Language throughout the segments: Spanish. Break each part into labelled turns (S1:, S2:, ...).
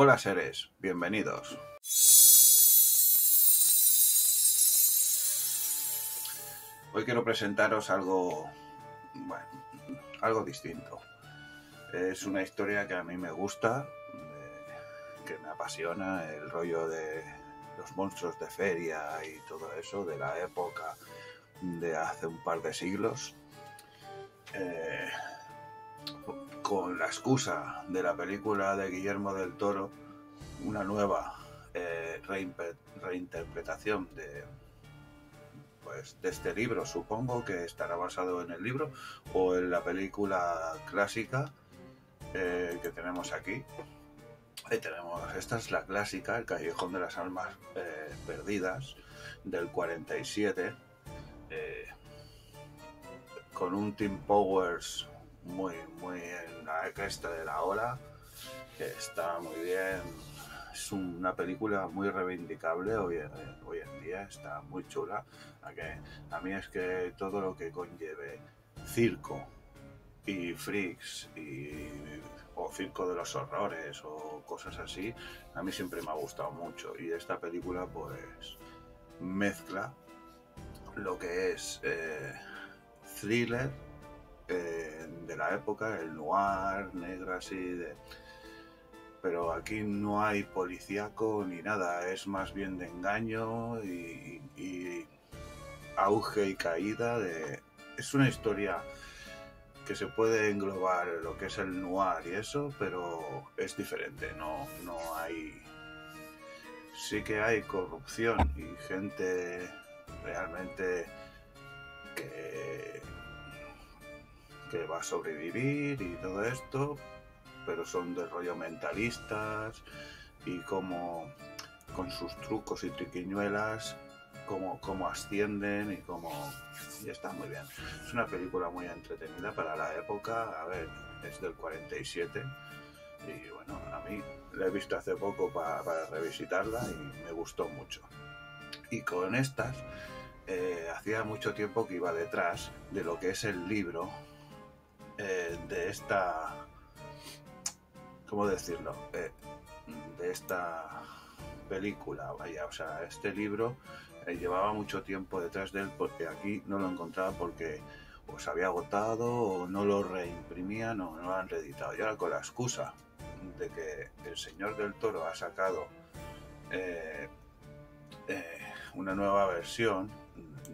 S1: Hola seres, bienvenidos. Hoy quiero presentaros algo, bueno, algo distinto. Es una historia que a mí me gusta, eh, que me apasiona, el rollo de los monstruos de feria y todo eso, de la época de hace un par de siglos. Eh, con la excusa de la película de Guillermo del Toro, una nueva eh, reinterpretación de, pues, de este libro. Supongo que estará basado en el libro o en la película clásica eh, que tenemos aquí. Ahí tenemos, esta es la clásica, El Callejón de las Almas eh, Perdidas, del 47, con un Team Powers muy, muy en la cresta de la ola, que está muy bien. Es una película muy reivindicable hoy en, hoy en día, está muy chula. A, a mí es que todo lo que conlleve circo y freaks y, o circo de los horrores o cosas así, a mí siempre me ha gustado mucho. Y esta película pues mezcla lo que es eh, thriller eh, de la época, el noir, negro así, de... pero aquí no hay policíaco ni nada, es más bien de engaño y, auge y caída de... Es una historia que se puede englobar lo que es el noir y eso, pero es diferente, no, no hay... Sí que hay corrupción y gente realmente que que va a sobrevivir y todo esto, pero son de rollo mentalistas y como con sus trucos y triquiñuelas, cómo, cómo ascienden y cómo... Y está muy bien. Es una película muy entretenida para la época, a ver, es del 47 y bueno, a mí la he visto hace poco para, revisitarla y me gustó mucho. Y con estas, eh, hacía mucho tiempo que iba detrás de lo que es el libro eh, de esta, ¿cómo decirlo? Eh, de esta película, vaya, o sea, este libro eh, llevaba mucho tiempo detrás de él porque aquí no lo encontraba porque se había agotado o no lo reimprimían o no lo han reeditado. Y ahora con la excusa de que el señor del toro ha sacado una nueva versión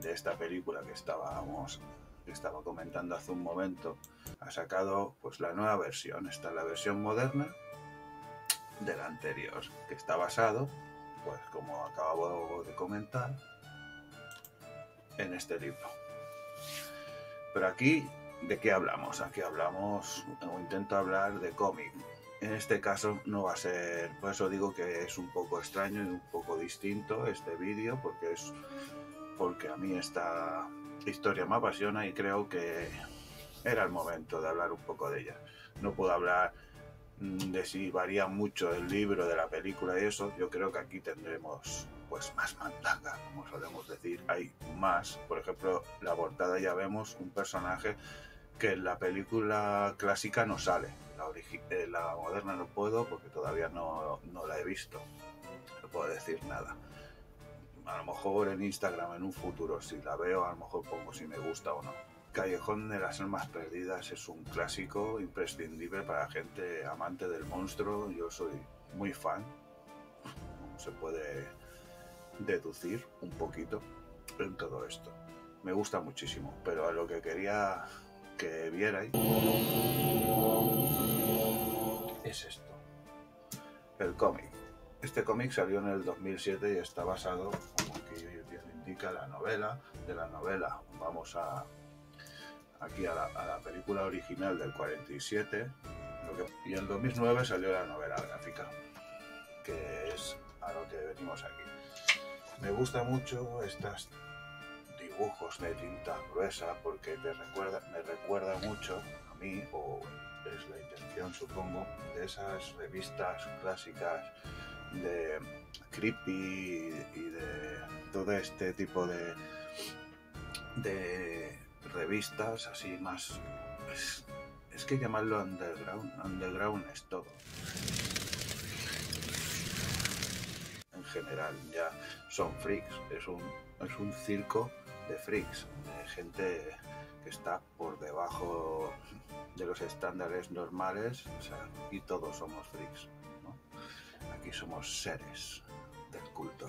S1: de esta película que estábamos que estaba comentando hace un momento, ha sacado pues la nueva versión. Esta es la versión moderna de la anterior, que está basado, pues como acabo de comentar, en este libro. Pero aquí, ¿de qué hablamos? Aquí hablamos, o intento hablar de cómic. En este caso no va a ser, por eso digo que es un poco extraño y un poco distinto este vídeo, porque es porque a mí historia me apasiona y creo que era el momento de hablar un poco de ella. No puedo hablar mm, de si varía mucho el libro, de la película y eso. Yo creo que aquí tendremos pues más mandanga, como solemos decir. Hay más. Por ejemplo, la portada ya vemos un personaje que en la película clásica no sale. La, eh, la moderna no puedo porque todavía no, no la he visto. No puedo decir nada a lo mejor en Instagram en un futuro, si la veo, a lo mejor pongo si me gusta o no. Callejón de las Almas Perdidas es un clásico imprescindible para gente amante del monstruo. Yo soy muy fan, se puede deducir un poquito en todo esto. Me gusta muchísimo, pero lo que quería que vierais es esto. El cómic. Este cómic salió en el 2007 y está basado indica la novela. De la novela vamos a aquí a la, película original del 47 y en 2009 salió la novela gráfica, que es a lo que venimos aquí. Me gusta mucho estos dibujos de tinta gruesa porque te recuerda, me recuerda mucho a mí, o es la intención supongo, de esas revistas clásicas de creepy y de todo este tipo de, de revistas así más... Es, que llamarlo underground, underground es todo. general ya son freaks, es un, es un circo de freaks, de gente que está por debajo de los estándares normales y todos somos freaks. Aquí somos seres del culto.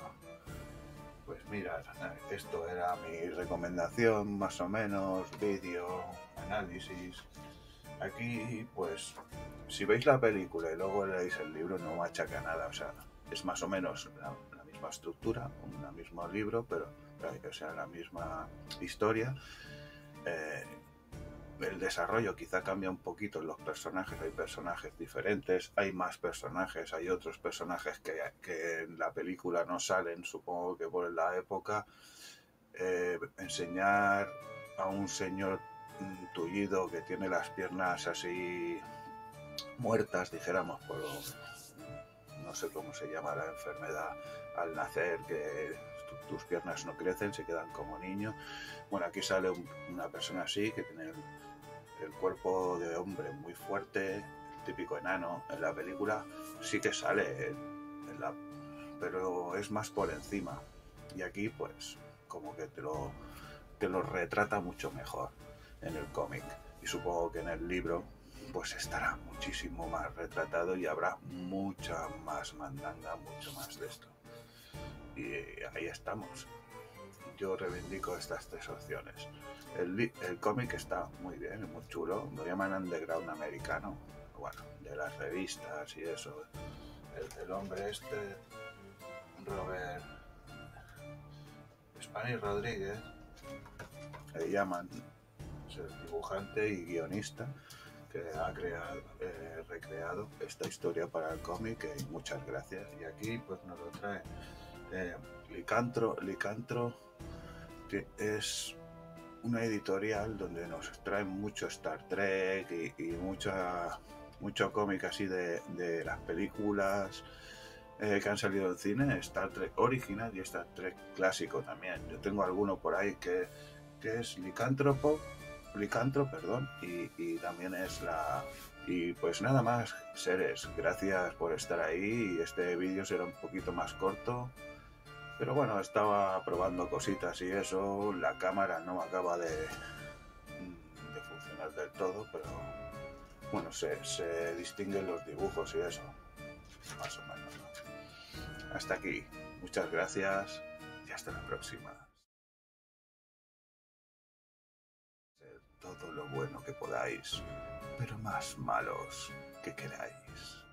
S1: Pues mira, esto era mi recomendación, más o menos, vídeo, análisis. Aquí, pues, si veis la película y luego leéis el libro, no machaca nada, o sea, es más o menos la, la misma estructura, un mismo libro, pero, o sea, la misma historia. Eh, el desarrollo quizá cambia un poquito en los personajes, hay personajes diferentes, hay más personajes, hay otros personajes que, en la película no salen, supongo que por la época. Eh, enseñar a un señor tullido que tiene las piernas así muertas, dijéramos, por no sé cómo se llama la enfermedad al nacer, que tus piernas no crecen, se quedan como niño. Bueno, aquí sale un, una persona así que tiene el, cuerpo de hombre muy fuerte, típico enano. En la película sí que sale, pero es más por encima. Y aquí pues como que te lo, te lo retrata mucho mejor en el cómic. Y supongo que en el libro pues estará muchísimo más retratado y habrá mucha más mandanga, mucho más de esto. Y ahí estamos. Yo reivindico estas tres opciones. El, el cómic está muy bien, muy chulo. Lo llaman underground americano. Bueno, de las revistas y eso. El, hombre este, Robert Spani Rodríguez, le llaman, es el dibujante y guionista que ha creado, eh, recreado esta historia para el cómic muchas gracias. Y aquí pues nos lo trae eh, Licantro, Licantro que es una editorial donde nos traen mucho Star Trek y, y mucha, mucho cómic así de, las películas eh, que han salido del cine, Star Trek original y Star Trek clásico también. Yo tengo alguno por ahí que, que es Licántropo, Licantro, perdón, y, y, también es la... Y pues nada más, seres, gracias por estar ahí. Este vídeo será un poquito más corto. Pero bueno, estaba probando cositas y eso. La cámara no acaba de, de funcionar del todo, pero bueno, se, se distinguen los dibujos y eso. Más o menos. ¿no? Hasta aquí. Muchas gracias y hasta la próxima. Todo lo bueno que podáis, pero más malos que queráis.